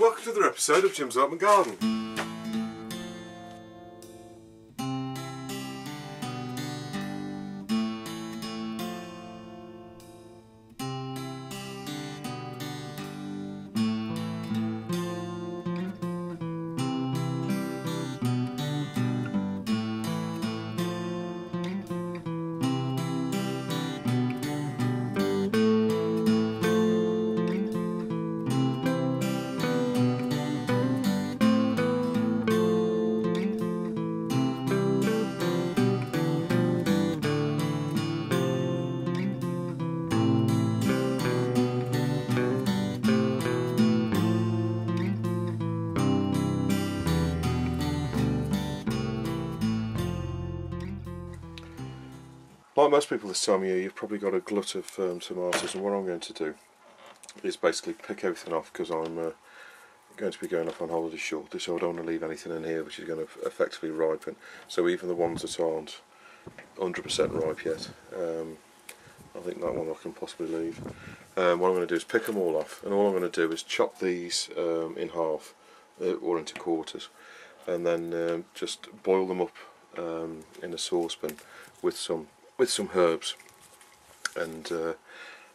welcome to another episode of Jim's Open Garden. Like most people this time of year, you've probably got a glut of um, tomatoes, and what I'm going to do is basically pick everything off because I'm uh, going to be going off on holiday shortly, so I don't want to leave anything in here which is going to effectively ripen. So even the ones that aren't 100% ripe yet, um, I think that one I can possibly leave. Um, what I'm going to do is pick them all off, and all I'm going to do is chop these um, in half uh, or into quarters, and then um, just boil them up um, in a saucepan with some with some herbs. And uh,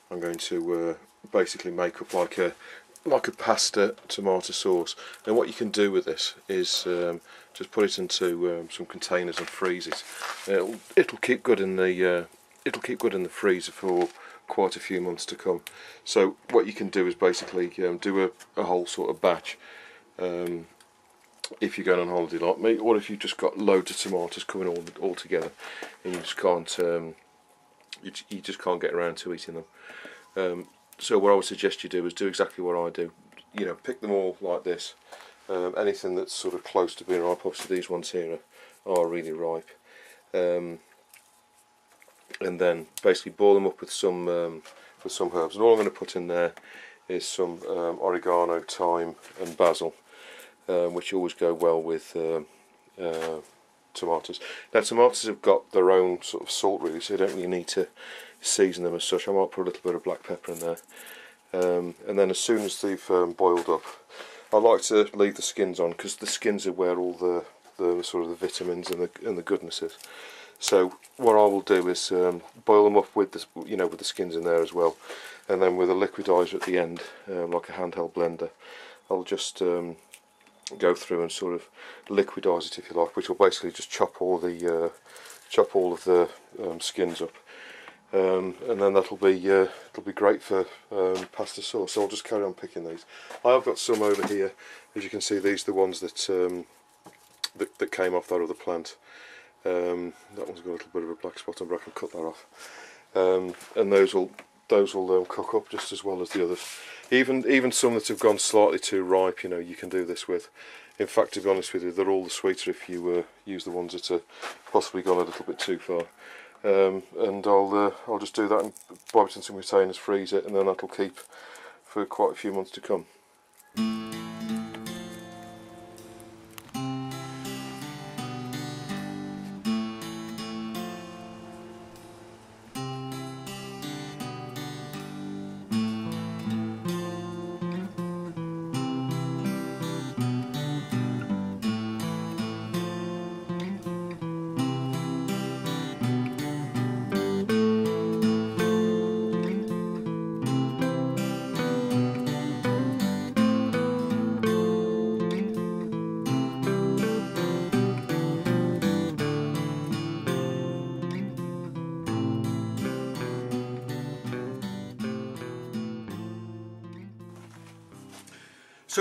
I'm going to uh, basically make up like a like a pasta tomato sauce. And what you can do with this is um, just put it into um, some containers and freeze it. It'll, it'll keep good in the uh, it'll keep good in the freezer for quite a few months to come. So what you can do is basically um, do a, a, whole sort of batch. Um, if you're going on holiday like me, or if you've just got loads of tomatoes coming all all together, and you just can't um, you, you just can't get around to eating them. Um, so what I would suggest you do is do exactly what I do. You know, pick them all like this. Um, anything that's sort of close to being ripe. Obviously, these ones here are, are really ripe. Um, and then basically boil them up with some um, with some herbs. And all I'm going to put in there is some um, oregano, thyme, and basil um, which always go well with um, uh, tomatoes. Now tomatoes have got their own sort of salt really, so you don't really need to season them as such. I might put a little bit of black pepper in there. Um, and then as soon as they've um, boiled up, I like to leave the skins on because the skins are where all the, the sort of the vitamins and the and the goodness is. So what I will do is um, boil them up with the you know with the skins in there as well, and then with a liquidizer at the end, um, like a handheld blender, I'll just um, go through and sort of liquidize it if you like which will basically just chop all the uh, chop all of the um, skins up. Um, and then that'll be uh, it'll be great for um, pasta sauce. So I'll just carry on picking these. I have got some over here. As you can see these are the ones that um, that, that, came off that other plant. Um, that one's got a little bit of a black spot on but I can cut that off. Um, and those will those will cook up just as well as the others even even some that have gone slightly too ripe, you know, you can do this with. In fact, to be honest with you, they're all the sweeter if you uh, use the ones that are possibly gone a little bit too far. Um, and I'll uh, I'll just do that and bob it in some containers, freeze it, and then that'll keep for quite a few months to come.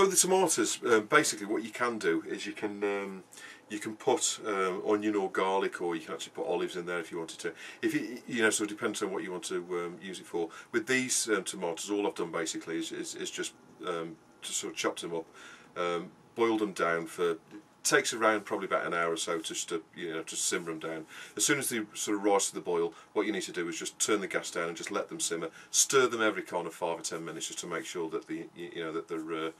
So the tomatoes, uh, basically what you can do is you can um, you can put um, onion or garlic or you can actually put olives in there if you wanted to. If you, you know, so it depends on what you want to um, use it for. With these um, tomatoes, all I've done basically is, is, is just, um, just sort of chopped them up, um, boiled them down for takes around probably about an hour or so just to you know just simmer them down. As soon as they sort of rise to the boil, what you need to do is just turn the gas down and just let them simmer. Stir them every kind of five or ten minutes just to make sure that the you know that they're uh,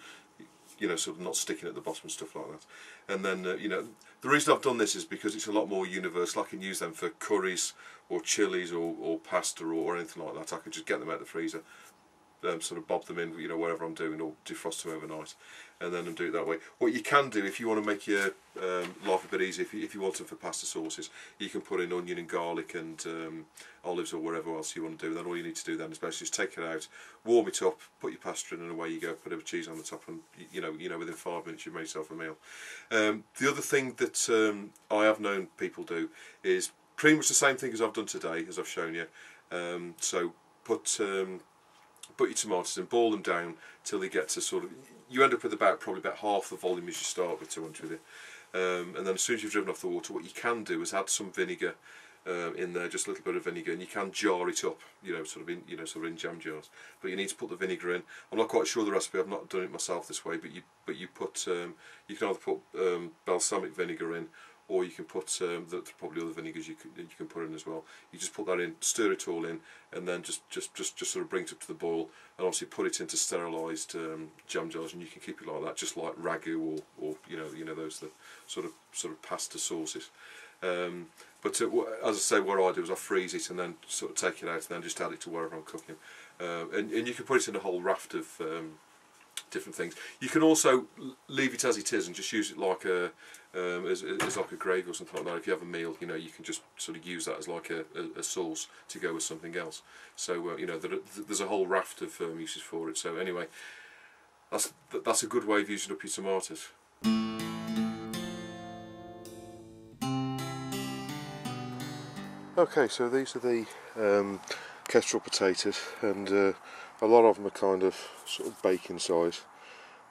you know sort of not sticking at the bottom and stuff like that. And then uh, you know the reason I've done this is because it's a lot more universal. I can use them for curries or chilies or, or pasta or, or anything like that. I can just get them out of the freezer um, sort of bob them in, you know, whatever I'm doing, or defrost them overnight, and then I'm do it that way. What you can do if you want to make your um, life a bit easier, if you, if you want them for pasta sauces, you can put in onion and garlic and um, olives or whatever else you want to do. Then all you need to do then is basically just take it out, warm it up, put your pasta in, and away you go. Put a bit of cheese on the top, and you know, you know, within five minutes you've made yourself a meal. Um, the other thing that um, I have known people do is pretty much the same thing as I've done today, as I've shown you. Um, so put put your tomatoes in, boil them down till they get to sort of. You end up with about probably about half the volume as you start with, to be honest with you. Um, and then as soon as you've driven off the water, what you can do is add some vinegar uh, in there, just a little bit of vinegar, and you can jar it up, you know, sort of in, you know, sort of in jam jars. But you need to put the vinegar in. I'm not quite sure the recipe. I've not done it myself this way, but you but you put um, you can either put um, balsamic vinegar in, or you can put um, the, probably other vinegars you can you can put in as well. You just put that in, stir it all in, and then just just just just sort of bring it up to the boil, and obviously put it into sterilised um, jam jars, and you can keep it like that, just like ragu or or you know you know those the sort of sort of pasta sauces. Um, but uh, as I say, what I do is I freeze it and then sort of take it out and then just add it to wherever I'm cooking. Uh, and, and you can put it in a whole raft of um, different things. You can also leave it as it is and just use it like a um, as, as like a gravy or something like that. If you have a meal, you know, you can just sort of use that as like a, a, a sauce to go with something else. So uh, you know, there, there's a whole raft of um, uses for it. So anyway, that's that's a good way of using up your tomatoes. Okay, so these are the um, kestrel potatoes, and uh, a lot of them are kind of sort of baking size.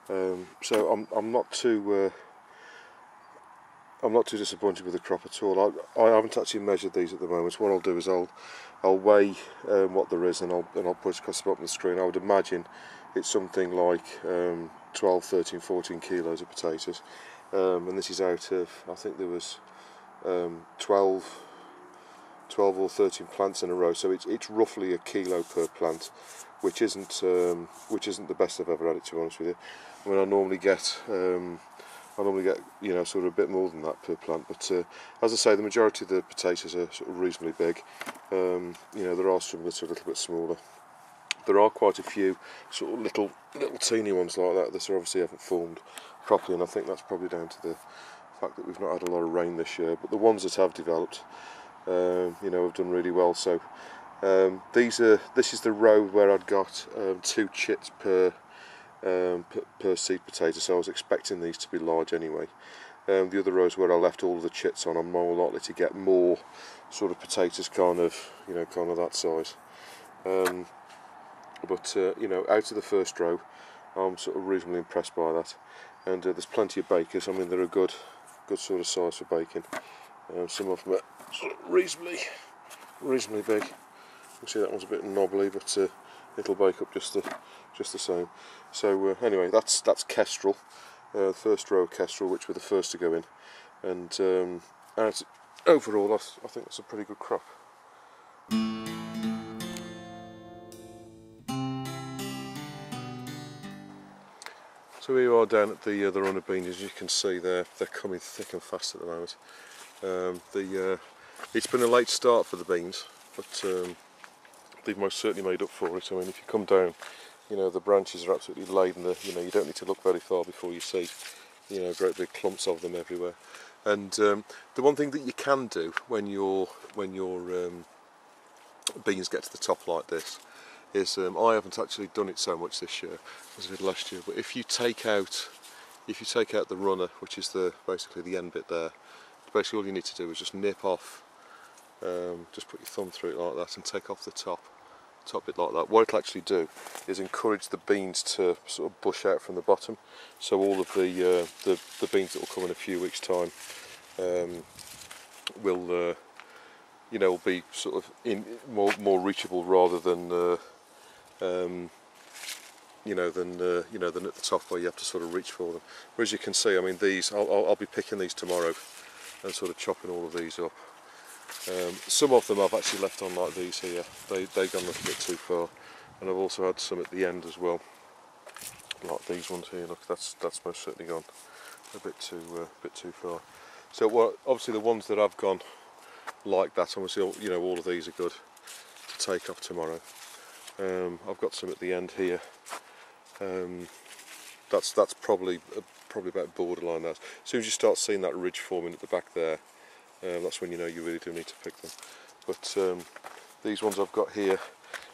Um, so I'm I'm not too uh, I'm not too disappointed with the crop at all. I, I haven't actually measured these at the moment. So what I'll do is I'll I'll weigh um, what there is and I'll and I'll put it across the bottom of the screen. I would imagine it's something like um, 12, 13, 14 kilos of potatoes, um, and this is out of I think there was um, 12 12 or 13 plants in a row so it's, it's roughly a kilo per plant which isn't um, which isn't the best I've ever had it to be honest with you. I mean I normally get um, I normally get you know sort of a bit more than that per plant but uh, as I say the majority of the potatoes are sort of reasonably big. Um, you know there are some that are a little bit smaller. There are quite a few sort of little little teeny ones like that that obviously haven't formed properly and I think that's probably down to the fact that we've not had a lot of rain this year but the ones that have developed um, you know have done really well. So um, these are this is the row where I'd got um, two chits per, um, per, per seed potato so I was expecting these to be large anyway. Um, the other rows where I left all the chits on. I'm more likely to get more sort of potatoes kind of you know kind of that size. Um, but uh, you know out of the first row I'm sort of reasonably impressed by that. And uh, there's plenty of bakers. I mean they're a good good sort of size for baking. Um, some of them are reasonably reasonably big. See that one's a bit knobbly, but uh, it'll bake up just the just the same. So uh, anyway, that's that's Kestrel, uh, first row of Kestrel, which were the first to go in, and um, as overall, I think that's a pretty good crop. So here you are down at the uh, the runner beans. As you can see, they're they're coming thick and fast at the moment. Um, the uh, it's been a late start for the beans, but um, they've most certainly made up for it. I mean, if you come down, you know, the branches are absolutely laden. The, you know, you don't need to look very far before you see, you know, great big clumps of them everywhere. And um, the one thing that you can do when your when your um, beans get to the top like this is um, I haven't actually done it so much this year as I did last year. But if you take out if you take out the runner, which is the basically the end bit there, basically all you need to do is just nip off um, just put your thumb through it like that and take off the top top bit like that. What it'll actually do is encourage the beans to sort of bush out from the bottom so all of the uh, the, the, beans that will come in a few weeks time um, will uh, you know will be sort of in more more reachable rather than uh, um, you know than uh, you know than at the top where you have to sort of reach for them. But as you can see, I mean these I'll, I'll, I'll be picking these tomorrow and sort of chopping all of these up. Um, some of them I've actually left on like these here, they, they've gone a little bit too far and I've also had some at the end as well, like these ones here, look that's that's most certainly gone a bit too uh, bit too far. So what, obviously the ones that have gone like that, obviously you know all of these are good to take off tomorrow. Um, I've got some at the end here. Um, that's that's probably uh, probably about borderline. That as soon as you start seeing that ridge forming at the back there, um, that's when you know you really do need to pick them. But um, these ones I've got here,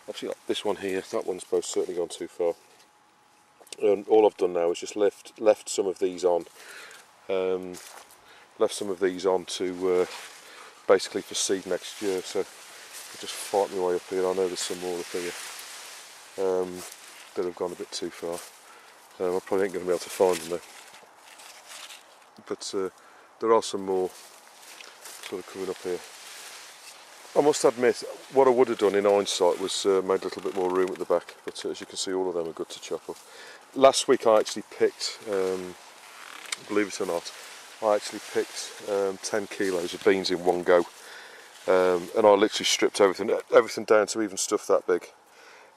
actually this one here, that one's both certainly gone too far. And all I've done now is just left left some of these on, um, left some of these on to uh, basically for seed next year. So I just fight my way up here. I know there's some more up here um, that have gone a bit too far. Um, I probably ain't going to be able to find them though. But uh, there are some more of coming up here. I must admit, what I would have done in hindsight was uh, made a little bit more room at the back, but uh, as you can see, all of them are good to chop up. Last week I actually picked, um, believe it or not, I actually picked um, 10 kilos of beans in one go, um, and I literally stripped everything, everything down to even stuff that big.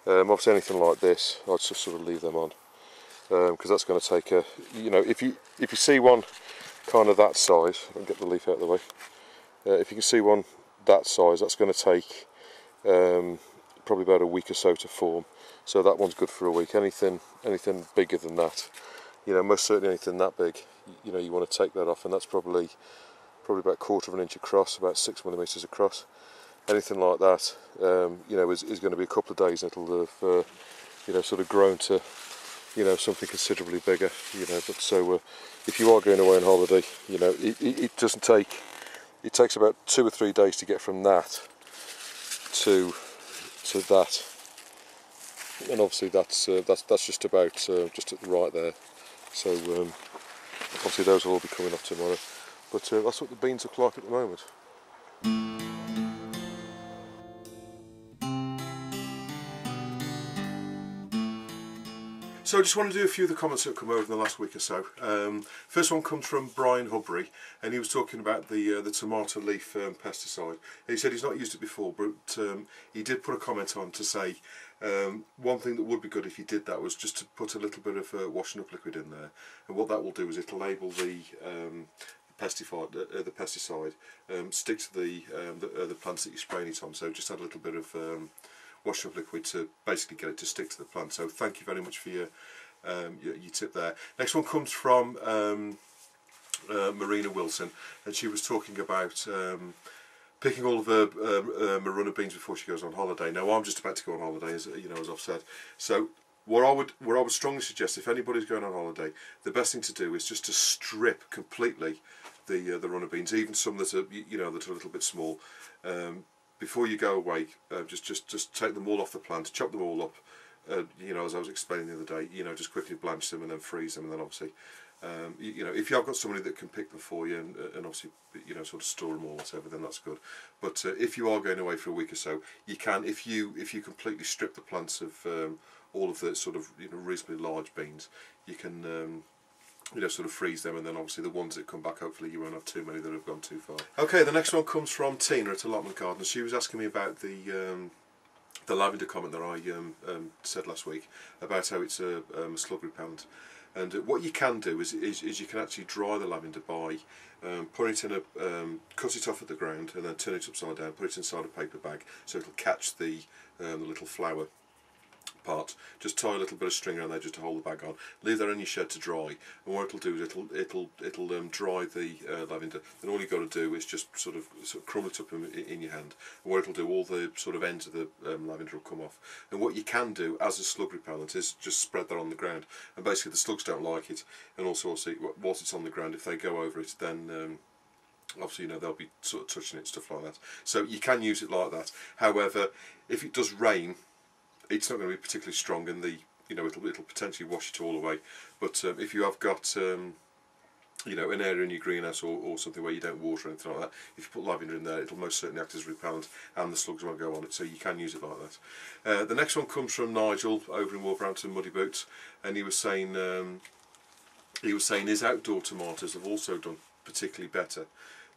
Um, obviously, anything like this, I'd just sort of leave them on because um, that's going to take a, you know, if you if you see one kind of that size, I'll get the leaf out of the way. Uh, if you can see one that size, that's going to take um, probably about a week or so to form. So that one's good for a week. Anything anything bigger than that, you know, most certainly anything that big, you know, you want to take that off, and that's probably probably about a quarter of an inch across, about six millimeters across. Anything like that, um, you know, is, is going to be a couple of days. And it'll have, uh, you know, sort of grown to, you know, something considerably bigger. You know, but so uh, if you are going away on holiday, you know, it, it, it doesn't take it takes about two or three days to get from that to to that. And obviously that's uh, that's that's just about uh, just right there. So um, obviously those will all be coming off tomorrow. But uh, that's what the beans look like at the moment So I just want to do a few of the comments that have come over in the last week or so. Um, first one comes from Brian Hubry, and he was talking about the uh, the tomato leaf um, pesticide. He said he's not used it before, but um, he did put a comment on to say um, one thing that would be good if you did that was just to put a little bit of uh, washing up liquid in there, and what that will do is it'll label the um, pesticide, uh, the pesticide, um, stick to the um, the, uh, the plants that you're spraying it on. So just add a little bit of um, wash up liquid to basically get it to stick to the plant. So thank you very much for your um, your, your, tip there. Next one comes from um, uh, Marina Wilson, and she was talking about um, picking all of her uh, uh, maruna beans before she goes on holiday. Now I'm just about to go on holiday, as you know, as I've said. So what I would what I would strongly suggest, if anybody's going on holiday, the best thing to do is just to strip completely the uh, the runner beans, even some that are you know that are a little bit small. Um, before you go away, uh, just just just take them all off the plant, chop them all up. Uh, you know, as I was explaining the other day, you know, just quickly blanch them and then freeze them, and then obviously, um, you, you, know, if you have got somebody that can pick them for you and, uh, and obviously, you know, sort of store them or whatever, then that's good. But uh, if you are going away for a week or so, you can, if you if you completely strip the plants of um, all of the sort of you know reasonably large beans, you can um, you know, sort of freeze them, and then obviously the ones that come back, hopefully you won't have too many that have gone too far. Okay, the next one comes from Tina at Allotment Gardens. She was asking me about the um, the lavender comment that I um, um, said last week about how it's a um, slug repellent. And what you can do is, is, is, you can actually dry the lavender by um, putting it in a, um, cut it off at the ground and then turn it upside down, put it inside a paper bag so it'll catch the, um, the little flower part. Just tie a little bit of string around there just to hold the bag on. Leave that in your shed to dry, and what it'll do is it'll it'll it'll um, dry the uh, lavender. And all you've got to do is just sort of, sort of crumble it up in, in, your hand. And what it'll do, all the sort of ends of the um, lavender will come off. And what you can do as a slug repellent is just spread that on the ground. And basically the slugs don't like it. And also, also whilst it's on the ground, if they go over it, then um, obviously you know they'll be sort of touching it stuff like that so you can use it like that however if it does rain it's not going to be particularly strong and the you know it'll, it'll potentially wash it all away but um, if you have got um, you know, an area in your greenhouse or, or something where you don't water or anything like that, if you put lavender in there, it'll most certainly act as a repellent and the slugs won't go on it, so you can use it like that. Uh, the next one comes from Nigel over in Wolverhampton Muddy Boots, and he was saying um, he was saying his outdoor tomatoes have also done particularly better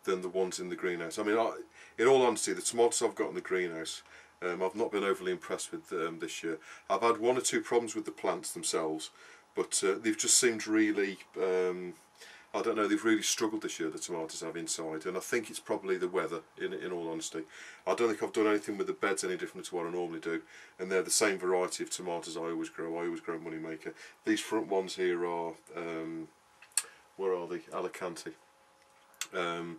than the ones in the greenhouse. I mean, I, in all honesty, the tomatoes I've got in the greenhouse um, I've not been overly impressed with um, this year. I've had one or two problems with the plants themselves, but uh, they've just seemed really, um, I don't know, they've really struggled this year, the tomatoes I've inside, and I think it's probably the weather, in, in all honesty. I don't think I've done anything with the beds any different to what I normally do, and they're the same variety of tomatoes I always grow. I always grow Moneymaker. These front ones here are, um, where are they? Alicante. Um,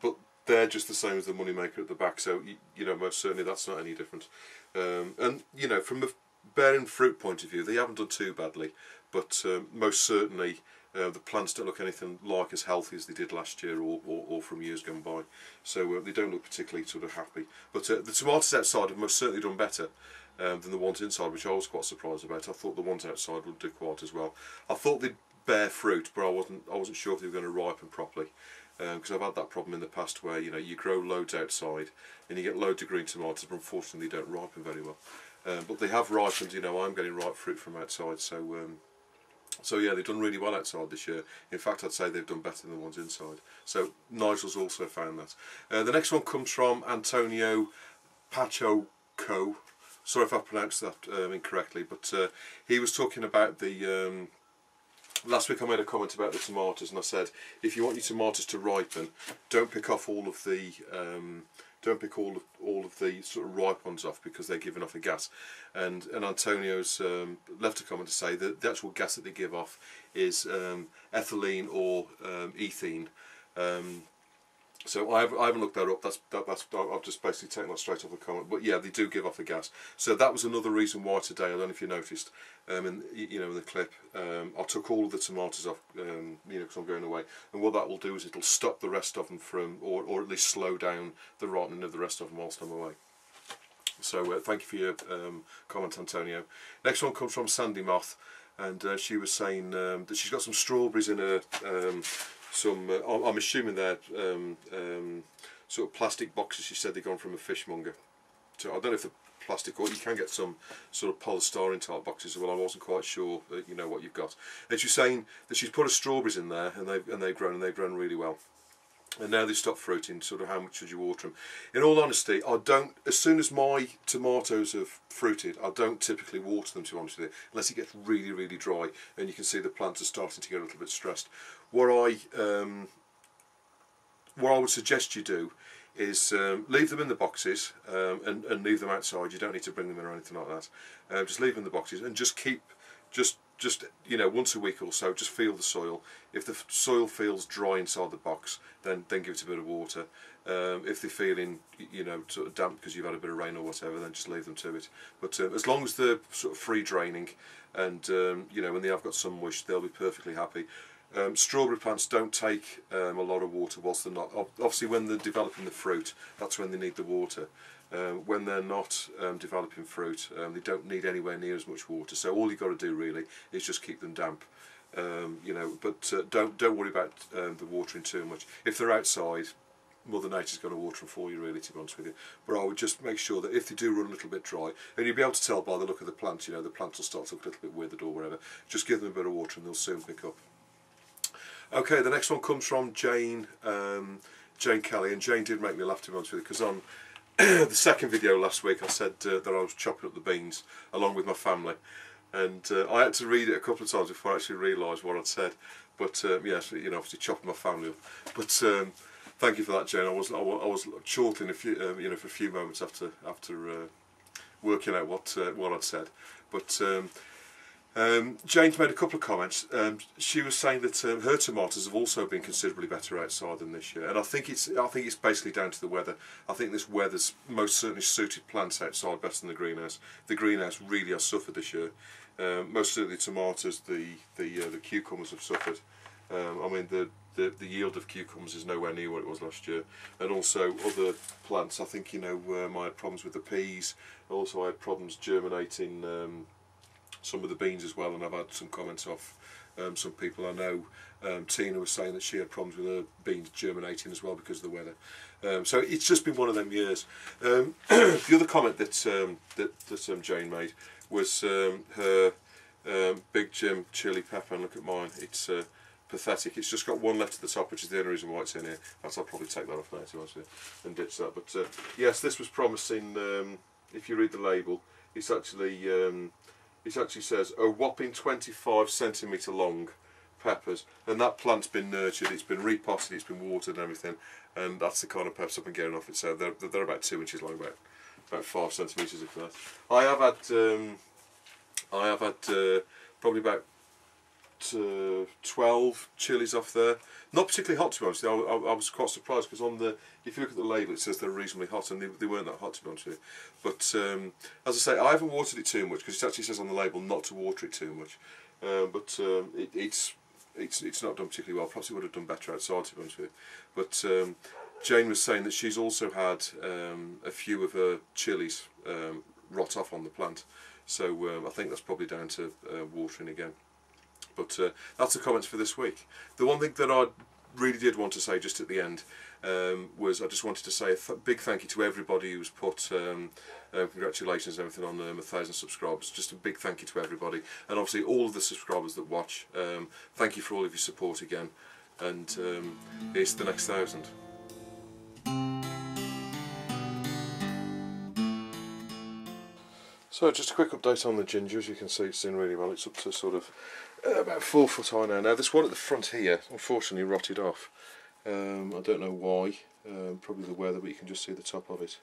but they're just the same as the Moneymaker at the back, so, you, you know, most certainly that's not any different. Um, and, you know, from a bearing fruit point of view, they haven't done too badly, but um, most certainly uh, the plants don't look anything like as healthy as they did last year or, or, or from years gone by. So uh, they don't look particularly sort of happy. But uh, the tomatoes outside have most certainly done better um, than the ones inside, which I was quite surprised about. I thought the ones outside would do quite as well. I thought they'd bear fruit, but I wasn't. I wasn't sure if they were going to ripen properly. Because um, I've had that problem in the past where you know you grow loads outside and you get loads of green tomatoes, but unfortunately they don't ripen very well. Um, but they have ripened. You know, I'm getting ripe fruit from outside, so um, so yeah, they've done really well outside this year. In fact, I'd say they've done better than the ones inside. So Nigel's also found that. Uh, the next one comes from Antonio Pacho Co. Sorry if I pronounced that um, incorrectly, but uh, he was talking about the. Um, last week I made a comment about the tomatoes, and I said if you want your tomatoes to ripen, don't pick off all of the um, don't pick all of, all of the sort of ripe ones off because they're giving off a gas. And and Antonio's um, left a comment to say that the actual gas that they give off is um, ethylene or um, ethene. So I haven't, I haven't looked that up. That's that, that's I've just basically taken that straight off the comment. But yeah, they do give off the gas. So that was another reason why today. I don't know if you noticed, um, in you know in the clip, um, I took all of the tomatoes off, um, you know, because I'm going away. And what that will do is it'll stop the rest of them from, or or at least slow down the rotting of the rest of them whilst I'm away. So uh, thank you for your um, comment, Antonio. Next one comes from Sandy Moth, and uh, she was saying um, that she's got some strawberries in her um, some, uh, I'm assuming they're um, um, sort of plastic boxes. She said they've gone from a fishmonger. So I don't know if the plastic or you can get some sort of polystyrene type boxes well. I wasn't quite sure, uh, you know, what you've got. And she's saying that she's put her strawberries in there and they've and they've grown and they've grown really well and now they stop fruiting sort of how much should you water them in all honesty I don't as soon as my tomatoes have fruited I don't typically water them to be honest with you unless it gets really really dry and you can see the plants are starting to get a little bit stressed. What I um, what I would suggest you do is um, leave them in the boxes um, and, and leave them outside. You don't need to bring them in or anything like that. Uh, just leave them in the boxes and just keep just just you know once a week or so just feel the soil. If the soil feels dry inside the box then then give it a bit of water. Um, if they're feeling you know sort of damp because you've had a bit of rain or whatever then just leave them to it. But um, as long as they're sort of free draining and um, you know when they have got some moist they'll be perfectly happy. Um, strawberry plants don't take um, a lot of water whilst they're not obviously when they're developing the fruit that's when they need the water um, when they're not um, developing fruit, um, they don't need anywhere near as much water. So all you've got to do really is just keep them damp. Um, you know, but uh, don't don't worry about um, the watering too much. If they're outside, Mother Nature's going to water them for you, really, to be honest with you. But I would just make sure that if they do run a little bit dry, and you'll be able to tell by the look of the plant you know, the plant will start to look a little bit withered or whatever. Just give them a bit of water and they'll soon pick up. Okay, the next one comes from Jane. Um, Jane Kelly, and Jane did make me laugh to be honest with you, because on the second video last week I said uh, that I was chopping up the beans along with my family. And uh, I had to read it a couple of times before I actually realised what I'd said. But um, yes you know obviously chopping my family up. But um, thank you for that Jane. I was I was chortling a few um, you know for a few moments after after uh, working out what uh, what I'd said. But um, um, Jane's made a couple of comments. Um, she was saying that um, her tomatoes have also been considerably better outside than this year, and I think it's I think it's basically down to the weather. I think this weather's most certainly suited plants outside better than the greenhouse. The greenhouse really has suffered this year. Um, most certainly tomatoes, the the uh, the cucumbers have suffered. Um, I mean the, the the yield of cucumbers is nowhere near what it was last year, and also other plants. I think you know um, I had problems with the peas. Also I had problems germinating some of the beans as well and I've had some comments off um, some people I know. Um, Tina was saying that she had problems with her beans germinating as well because of the weather. Um, so it's just been one of them years. Um, the other comment that um, that, that um, Jane made was her Big Jim chili pepper and look at mine. It's uh, pathetic. It's just got one left at the top which is the only reason why it's in here. That's, I'll probably take that off now to honest and ditch that. But uh, yes this was promising if you read the label it's actually it actually says a whopping 25 centimetre long peppers, and that plant's been nurtured, it's been repotted, it's been watered and everything, and that's the kind of peppers I've been getting off it. So they're, they're about two inches long, about about five centimeters if that. I have had um, I have had uh, probably about uh, 12 chilies off there. Not particularly hot to be honest. I, I, I was quite surprised because on the if you look at the label it says they're reasonably hot and they, they weren't that hot to be honest. But um, as I say, I haven't watered it too much because it actually says on the label not to water it too much. Um, but um, it, it's it's it's not done particularly well. Perhaps it would have done better outside to be honest. But um, Jane was saying that she's also had um, a few of her chilies um, rot off on the plant. So um, I think that's probably down to uh, watering again. But uh, that's the comments for this week. The one thing that I really did want to say just at the end um, was I just wanted to say a th big thank you to everybody who's put um, uh, congratulations and everything on um, a thousand subscribers. Just a big thank you to everybody, and obviously all of the subscribers that watch. Um, thank you for all of your support again, and um, here's the next thousand. So just a quick update on the ginger, as you can see it's doing really well, it's up to sort of uh, about four foot high now. Now this one at the front here, unfortunately rotted off. Um, I don't know why, um, probably the weather, but you can just see the top of it.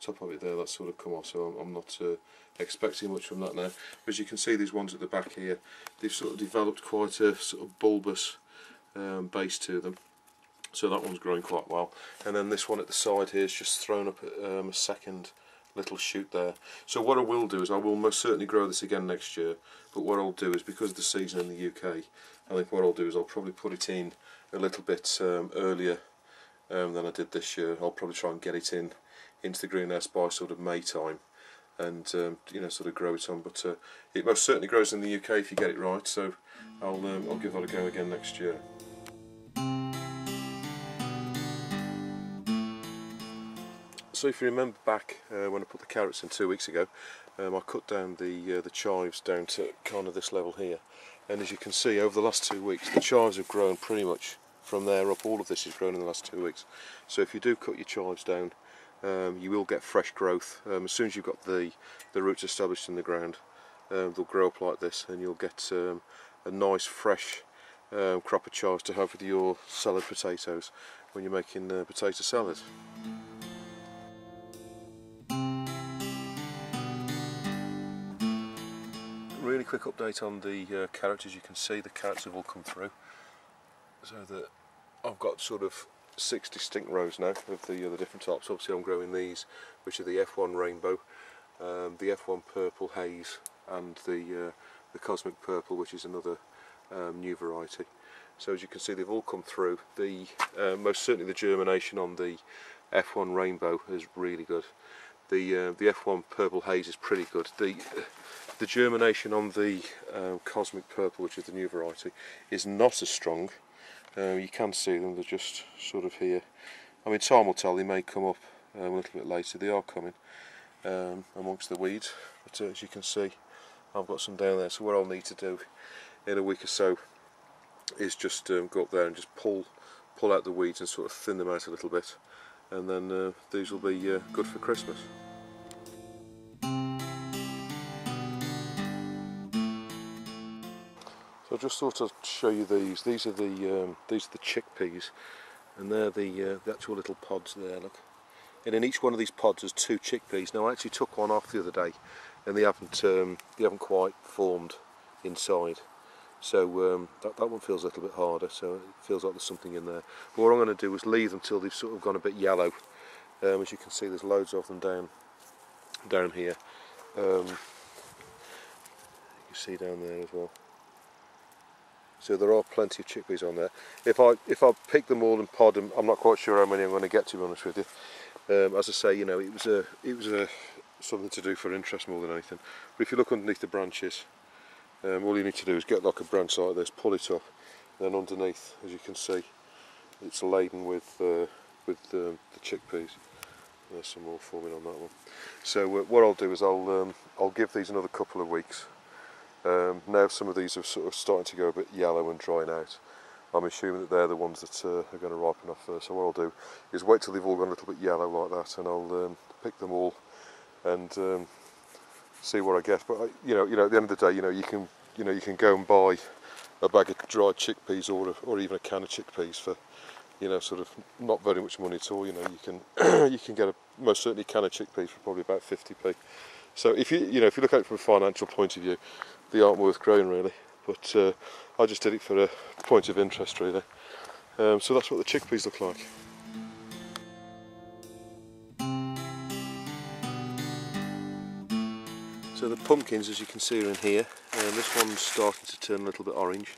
Top of it there, that's sort of come off, so I'm, I'm not uh, expecting much from that now. As you can see, these ones at the back here, they've sort of developed quite a sort of bulbous um, base to them. So that one's growing quite well. And then this one at the side here is just thrown up um, a second little shoot there. So what I will do is I will most certainly grow this again next year, but what I'll do is because of the season in the UK, I think what I'll do is I'll probably put it in a little bit um, earlier um, than I did this year. I'll probably try and get it in into the greenhouse by sort of May time and um, you know sort of grow it on but uh, it most certainly grows in the UK if you get it right so I'll, um, I'll give that a go again next year. So if you remember back uh, when I put the carrots in two weeks ago, um, I cut down the uh, the chives down to kind of this level here, and as you can see over the last two weeks, the chives have grown pretty much from there up. All of this has grown in the last two weeks. So if you do cut your chives down, um, you will get fresh growth. Um, as soon as you've got the the roots established in the ground, um, they'll grow up like this, and you'll get um, a nice fresh um, crop of chives to have with your salad potatoes when you're making uh, potato salad. Really quick update on the uh, you can see the carrots have all come through. So that I've got sort of six distinct rows now of the, uh, different types. Obviously I'm growing these which are the F1 rainbow um, the F1 purple haze and the uh, the cosmic purple which is another um, new variety. So as you can see they've all come through. The uh, most certainly the germination on the F1 rainbow is really good. The uh, the F1 purple haze is pretty good. The the germination on the uh, Cosmic Purple, which is the new variety, is not as strong. Uh, you can see them, they're just sort of here. I mean, time will tell, they may come up um, a little bit later. They are coming um, amongst the weeds, but uh, as you can see, I've got some down there. So what I'll need to do in a week or so is just um, go up there and just pull pull out the weeds and sort of thin them out a little bit and then uh, these will be good for Christmas. So I just thought I'd show you these. These are the um, these are the chickpeas, and they're the uh, the actual little pods there. Look, and in each one of these pods there's two chickpeas. Now I actually took one off the other day, and they haven't um, they haven't quite formed inside. So um, that, that one feels a little bit harder, so it feels like there's something in there. But what I'm going to do is leave them till they've sort of gone a bit yellow. Um, as you can see, there's loads of them down down here. Um, you see down there as well. So there are plenty of chickpeas on there. If I if I pick them all and pod them, I'm not quite sure how many I'm going to get. To be honest with you, um, as I say, you know, it was a it was a something to do for interest more than anything. But if you look underneath the branches, um, all you need to do is get like a branch like this, pull it up, then underneath, as you can see, it's laden with uh, with um, the chickpeas. There's some more forming on that one. So uh, what I'll do is I'll um, I'll give these another couple of weeks um, now some of these are sort of starting to go a bit yellow and drying out. I'm assuming that they're the ones that uh, are going to ripen off first. So what I'll do is wait till they've all gone a little bit yellow like that, and I'll um, pick them all and um, see what I get. But I, you know, you know, at the end of the day, you know, you can, you know, you can go and buy a bag of dried chickpeas or, a, or even a can of chickpeas for you know sort of not very much money at all you know you can you can get a most certainly can of chickpeas for probably about 50p so if you you know if you look at it from a financial point of view they aren't worth growing really but uh, I just did it for a point of interest really um, so that's what the chickpeas look like So the pumpkins, as you can see, are in here. And um, this one's starting to turn a little bit orange.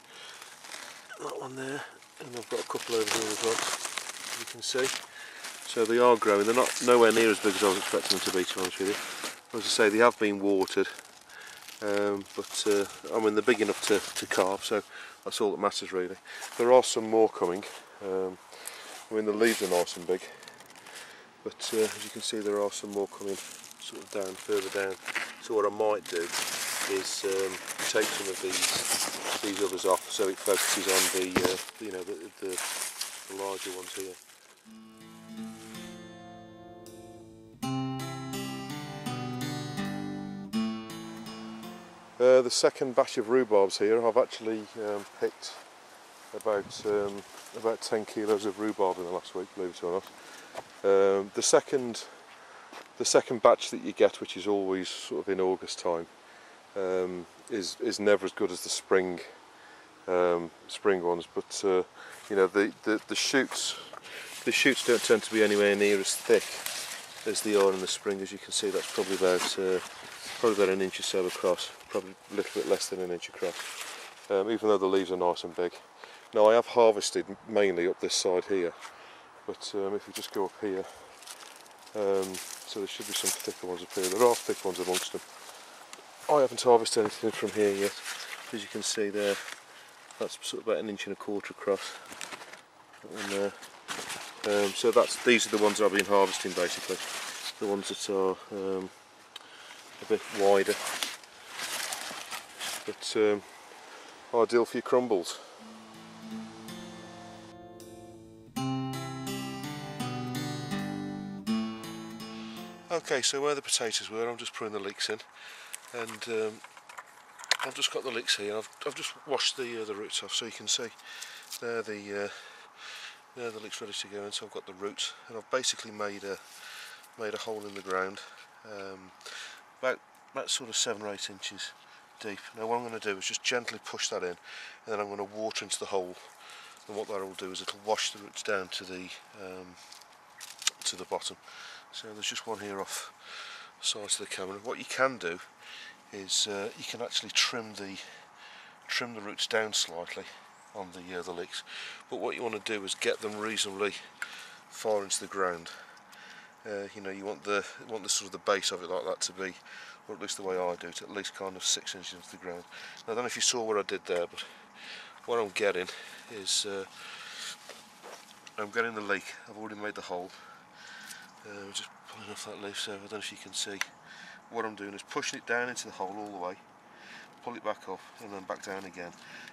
That one there, and I've got a couple over here as well, as you can see. So they are growing. They're not nowhere near as big as I was expecting them to be, to be honest with you. As I say, they have been watered, um, but uh, I mean they're big enough to, to carve, so that's all that matters really. There are some more coming. Um, I mean the leaves are nice and big, but uh, as you can see there are some more coming sort of down further down. So what I might do is um, take some of these these others off so it focuses on the uh, you know the, the, the larger ones here. Uh, the second batch of rhubarbs here, I've actually um, picked about um, about 10 kilos of rhubarb in the last week, believe it or not. Um, the second the second batch that you get, which is always sort of in August time, um, is is never as good as the spring um, spring ones. But uh, you know the, the the shoots the shoots don't tend to be anywhere near as thick as they are in the spring. As you can see, that's probably about uh, probably about an inch or so across, probably a little bit less than an inch across. Um, even though the leaves are nice and big. Now I have harvested mainly up this side here, but um, if we just go up here, um, so there should be some thicker ones up here. There are thick ones amongst them. I haven't harvested anything from here yet. As you can see there, that's sort of about an inch and a quarter across. Uh, um, so that's these are the ones I've been harvesting basically. The ones that are um, a bit wider. But um, ideal for your crumbles. Okay, so where the potatoes were, I'm just putting the leeks in, and um, I've just got the leeks here. I've, I've just washed the uh, the roots off, so you can see there the uh, there the leeks ready to go in. So I've got the roots, and I've basically made a made a hole in the ground, um, about about sort of seven or eight inches deep. Now what I'm going to do is just gently push that in, and then I'm going to water into the hole. And what that will do is it'll wash the roots down to the um, to the bottom. So there's just one here off the side of the camera. What you can do is uh, you can actually trim the trim the roots down slightly on the uh, the leeks. But what you want to do is get them reasonably far into the ground. Uh, you know, you want the want the sort of the base of it like that to be, or at least the way I do it, at least kind of six inches into the ground. Now, I don't know if you saw what I did there, but what I'm getting is uh, I'm getting the leek. I've already made the hole. Uh, just pulling off that leaf so I don't know if you can see. What I'm doing is pushing it down into the hole all the way pull it back up and then back down again.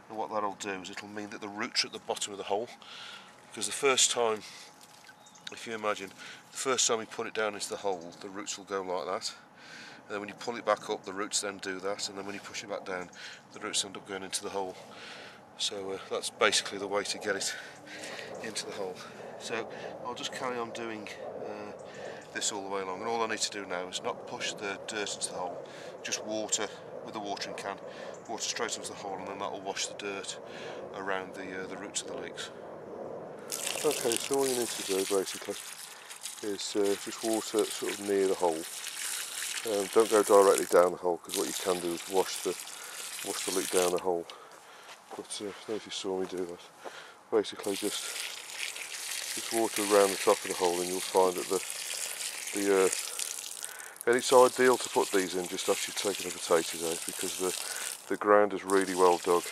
And what that'll do is it'll mean that the roots are at the bottom of the hole. Because the first time if you imagine the first time you put it down into the hole the roots will go like that and then when you pull it back up the roots then do that. And then when you push it back down the roots end up going into the hole. So uh, that's basically the way to get it into the hole. So I'll just carry on doing uh, this all the way along. And all I need to do now is not push the dirt into the hole. Just water with a watering can. Water straight into the hole and then that will wash the dirt around the, uh, the roots of the leeks okay so all you need to do basically is uh, just water sort of near the hole um, don't go directly down the hole because what you can do is wash the wash the leek down the hole. But uh, I don't know if you saw me do that. Basically just just water around the top of the hole and you'll find that the the uh, and it's ideal to put these in just after you've taken the potatoes out because the the ground is really well dug.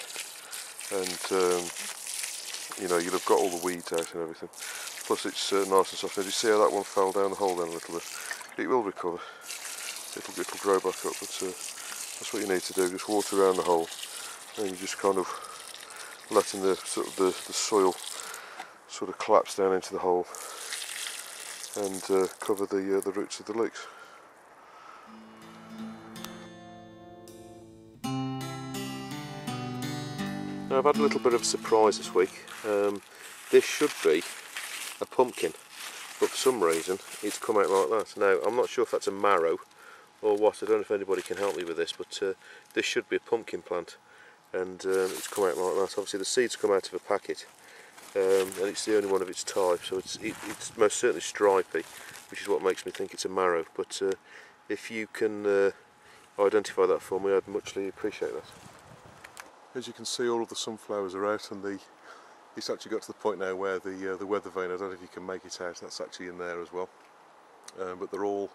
And um, you know you'll have got all the weeds out and everything. Plus it's uh, nice and soft. Did you see how that one fell down the hole then a little bit? It will recover it'll, it'll grow back up but uh, that's what you need to do just water around the hole and you just kind of letting the sort of the, the soil sort of collapse down into the hole and uh, cover the, uh, the roots of the leeks. Now I've had a little bit of a surprise this week. Um, this should be a pumpkin, but for some reason it's come out like that. Now I'm not sure if that's a marrow or what, I don't know if anybody can help me with this, but uh, this should be a pumpkin plant and um, it's come out like that. Obviously the seeds come out of a packet um, and it's the only one of its type, so it's, it, it's most certainly stripy, which is what makes me think it's a marrow. But uh, if you can uh, identify that for me, I'd muchly appreciate that. As you can see, all of the sunflowers are out, and the it's actually got to the point now where the uh, the weather vane. I don't know if you can make it out. That's actually in there as well, um, but they're all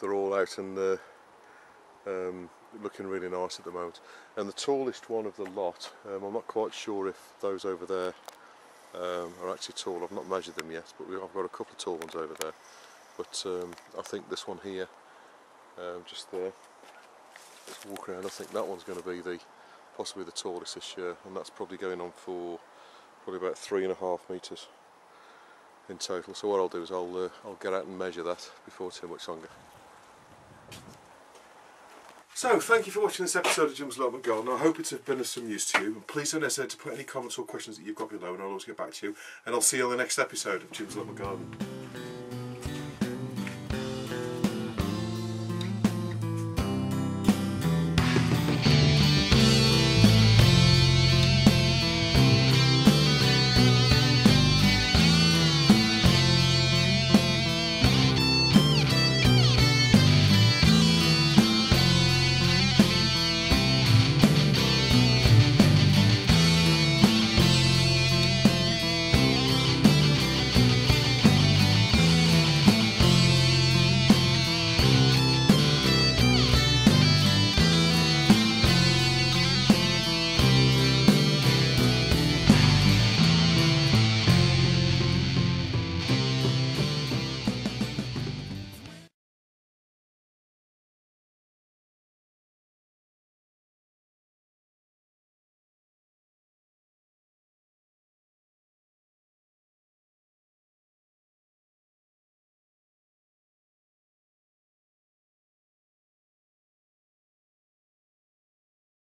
they're all out and uh, um, looking really nice at the moment. And the tallest one of the lot, um, I'm not quite sure if those over there um, are actually tall. I've not measured them yet, but I've got a couple of tall ones over there. But um, I think this one here, um, just there, let's walk around, I think that one's going to be the possibly the tallest this year, and that's probably going on for probably about three and a half metres in total. So what I'll do is I'll uh, I'll get out and measure that before too much longer. So, thank you for watching this episode of Jim's Allotment Garden. I hope it's been of some use to you. Please don't hesitate to put any comments or questions that you've got below and I'll always get back to you. And I'll see you on the next episode of Jim's Allotment Garden.